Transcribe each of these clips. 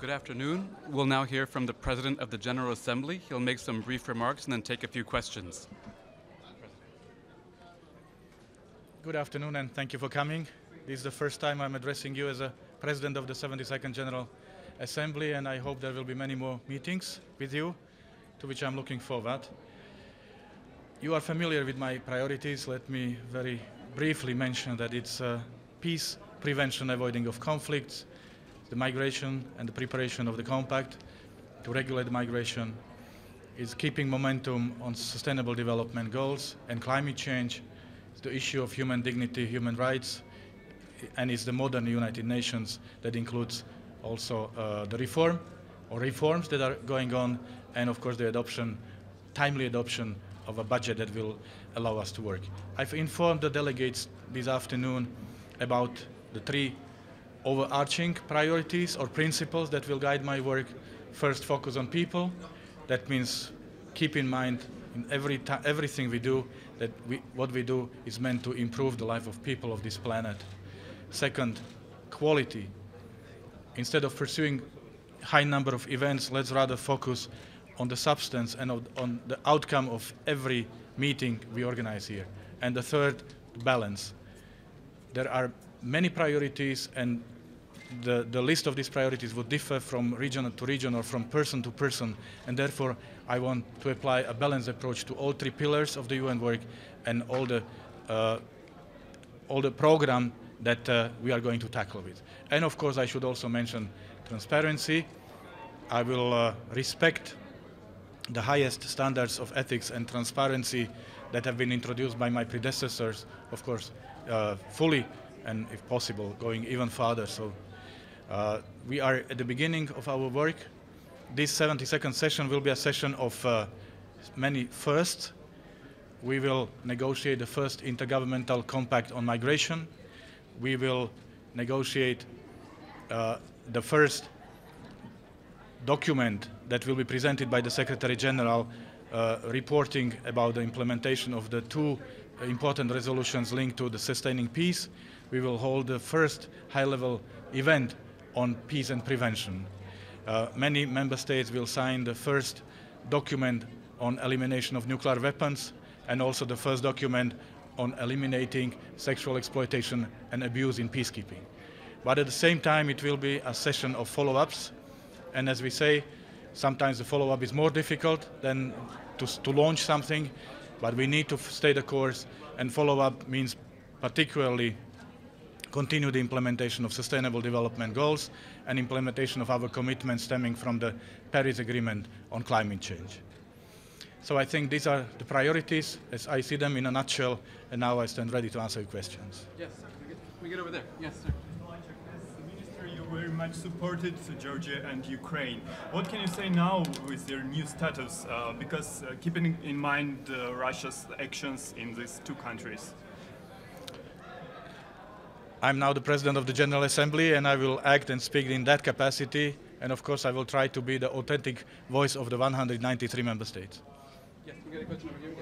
Good afternoon. We'll now hear from the President of the General Assembly. He'll make some brief remarks and then take a few questions. Good afternoon and thank you for coming. This is the first time I'm addressing you as a President of the 72nd General Assembly and I hope there will be many more meetings with you, to which I'm looking forward. You are familiar with my priorities. Let me very briefly mention that it's uh, peace, prevention, avoiding of conflicts, the migration and the preparation of the compact to regulate migration, is keeping momentum on sustainable development goals and climate change, the issue of human dignity, human rights, and it's the modern United Nations that includes also uh, the reform or reforms that are going on, and of course the adoption, timely adoption of a budget that will allow us to work. I've informed the delegates this afternoon about the three overarching priorities or principles that will guide my work. First, focus on people. That means keep in mind in every everything we do that we, what we do is meant to improve the life of people of this planet. Second, quality. Instead of pursuing high number of events, let's rather focus on the substance and on the outcome of every meeting we organize here. And the third, balance. There are many priorities and the, the list of these priorities would differ from region to region or from person to person and therefore I want to apply a balanced approach to all three pillars of the UN work and all the, uh, all the program that uh, we are going to tackle with. And of course I should also mention transparency. I will uh, respect the highest standards of ethics and transparency that have been introduced by my predecessors, of course, uh, fully and if possible going even further. So uh, we are at the beginning of our work. This 72nd session will be a session of uh, many firsts. We will negotiate the first intergovernmental compact on migration. We will negotiate uh, the first document that will be presented by the Secretary General uh, reporting about the implementation of the two important resolutions linked to the sustaining peace we will hold the first high-level event on peace and prevention. Uh, many member states will sign the first document on elimination of nuclear weapons and also the first document on eliminating sexual exploitation and abuse in peacekeeping. But at the same time, it will be a session of follow-ups. And as we say, sometimes the follow-up is more difficult than to, to launch something, but we need to stay the course. And follow-up means particularly continue the implementation of Sustainable Development Goals and implementation of our commitments stemming from the Paris Agreement on climate change. So I think these are the priorities as I see them in a nutshell, and now I stand ready to answer your questions. Yes, sir. Can we get, can we get over there? Yes, sir. Minister, you very much supported Georgia and Ukraine. What can you say now with their new status? Uh, because uh, keeping in mind uh, Russia's actions in these two countries. I'm now the President of the General Assembly and I will act and speak in that capacity and of course I will try to be the authentic voice of the 193 member states. Yes, we got a question over here.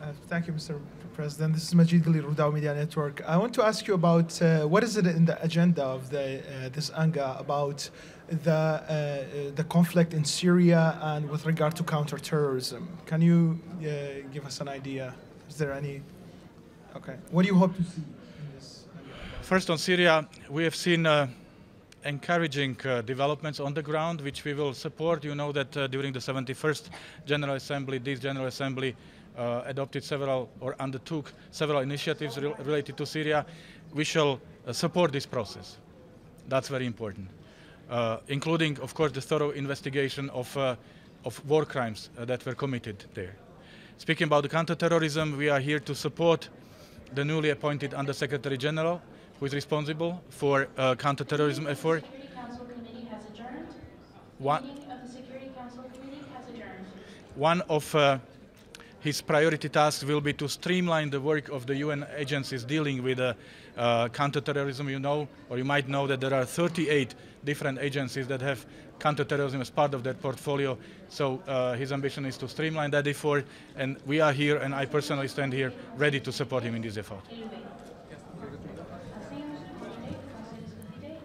Uh, thank you, Mr. President. This is Majid Ghali, Rudaw Media Network. I want to ask you about uh, what is it in the agenda of the, uh, this UNGA about the, uh, the conflict in Syria and with regard to counterterrorism. Can you uh, give us an idea? Is there any Okay. What do you hope to see? First, on Syria, we have seen uh, encouraging uh, developments on the ground, which we will support. You know that uh, during the 71st General Assembly, this General Assembly uh, adopted several or undertook several initiatives re related to Syria. We shall uh, support this process. That's very important, uh, including, of course, the thorough investigation of, of war crimes that were committed there. Speaking about the counterterrorism, we are here to support the newly appointed Undersecretary General, who is responsible for uh, counterterrorism effort. Security council committee has adjourned one, meeting of the Security Council committee has adjourned one of uh, his priority task will be to streamline the work of the UN agencies dealing with uh, uh, counterterrorism. You know, or you might know that there are 38 different agencies that have counterterrorism as part of their portfolio. So uh, his ambition is to streamline that effort, and we are here, and I personally stand here ready to support him in this effort.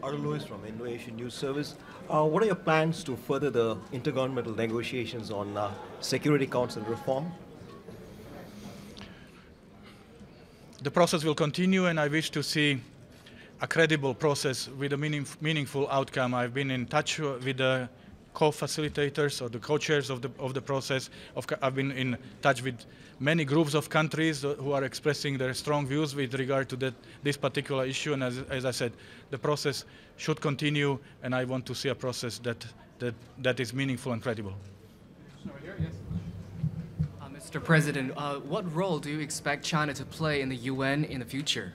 Arul Louis from Indo-Asian News Service. Uh, what are your plans to further the intergovernmental negotiations on uh, Security Council reform? The process will continue, and I wish to see a credible process with a meaning, meaningful outcome. I've been in touch with the co-facilitators or the co-chairs of the, of the process. Of, I've been in touch with many groups of countries who are expressing their strong views with regard to that, this particular issue. And as, as I said, the process should continue, and I want to see a process that, that, that is meaningful and credible. Uh, Mr. President, uh, what role do you expect China to play in the UN in the future?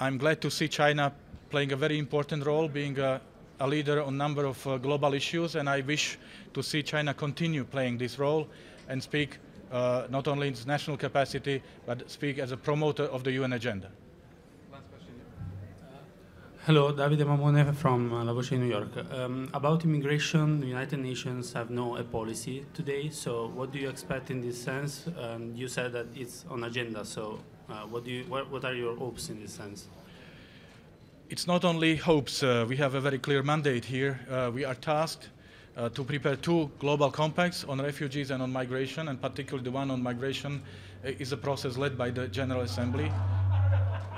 I'm glad to see China playing a very important role, being a, a leader on a number of uh, global issues, and I wish to see China continue playing this role and speak uh, not only in its national capacity, but speak as a promoter of the UN agenda. Hello, Davide Mamone from uh, La Voce New York. Um, about immigration, the United Nations have no a policy today. So, what do you expect in this sense? Um, you said that it's on agenda. So, uh, what do you what, what are your hopes in this sense? It's not only hopes. Uh, we have a very clear mandate here. Uh, we are tasked uh, to prepare two global compacts on refugees and on migration, and particularly the one on migration uh, is a process led by the General Assembly.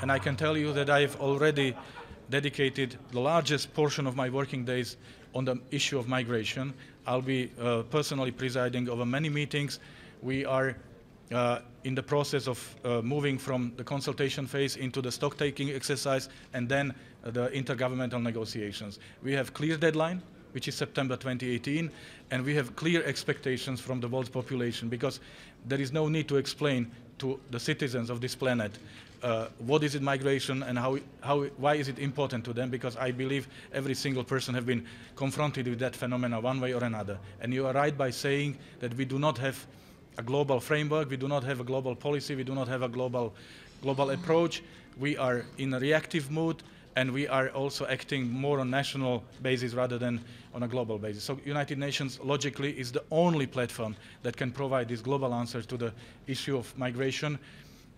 And I can tell you that I have already dedicated the largest portion of my working days on the issue of migration. I'll be uh, personally presiding over many meetings. We are uh, in the process of uh, moving from the consultation phase into the stock-taking exercise and then uh, the intergovernmental negotiations. We have clear deadline, which is September 2018, and we have clear expectations from the world's population because there is no need to explain to the citizens of this planet uh, what is it migration and how, how, why is it important to them because I believe every single person have been confronted with that phenomena one way or another. And you are right by saying that we do not have a global framework, we do not have a global policy, we do not have a global, global approach. We are in a reactive mood and we are also acting more on national basis rather than on a global basis. So United Nations logically is the only platform that can provide this global answer to the issue of migration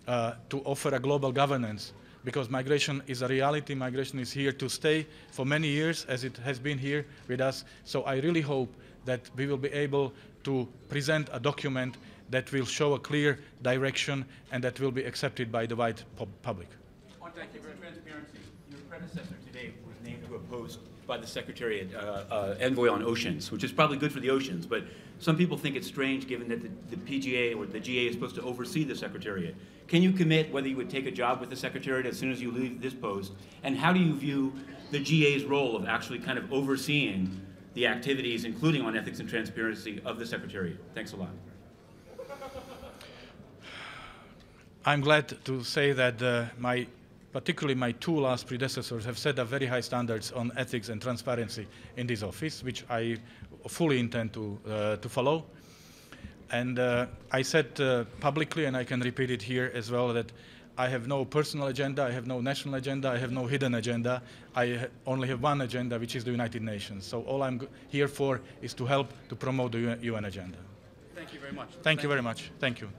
uh, to offer a global governance because migration is a reality. Migration is here to stay for many years, as it has been here with us. So I really hope that we will be able to present a document that will show a clear direction and that will be accepted by the wide pub- public. Transparency, your predecessor today was named to a post by the Secretary, uh, uh, envoy on oceans, which is probably good for the oceans, but some people think it's strange given that the, the PGA or the GA is supposed to oversee the Secretariat. Can you commit whether you would take a job with the Secretariat as soon as you leave this post? And how do you view the GA's role of actually kind of overseeing the activities, including on ethics and transparency, of the Secretariat? Thanks a lot. I'm glad to say that uh, my, particularly my two last predecessors have set up very high standards on ethics and transparency in this office, which I fully intend to, uh, to follow. And uh, I said uh, publicly, and I can repeat it here as well, that I have no personal agenda, I have no national agenda, I have no hidden agenda. I ha- only have one agenda, which is the United Nations. So all I'm here for is to help to promote the UN agenda. Thank you very much. Thank you very much. Thank you.